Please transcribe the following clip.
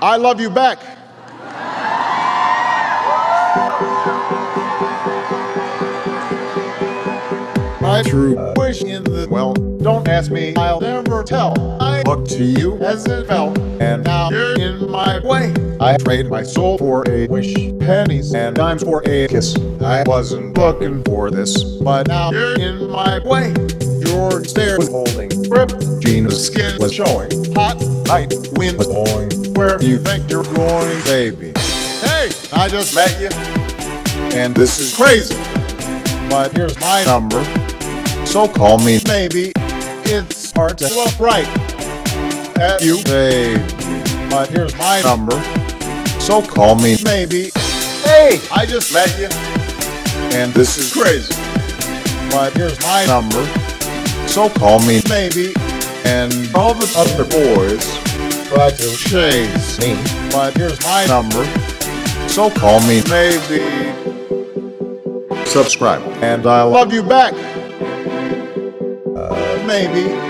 I love you back. My true wish in the well, don't ask me, I'll never tell. I look to you as it felt, and now you're in my way. I trade my soul for a wish, pennies and dimes for a kiss. I wasn't looking for this, but now you're in my way. Your stare was holding grip, Gina's skin was showing. Hot night, wind was blowing. Where you think you're going, baby? Hey, I just met you, and this is crazy. But here's my number. So call me maybe. It's hard to look right at you, babe. But here's my number. So call me maybe. Hey, I just met you. And this is crazy. But here's my number. So call me maybe. And all the other boys try to chase me. But here's my number. So call me maybe. Subscribe. And I love you back. Uh, maybe.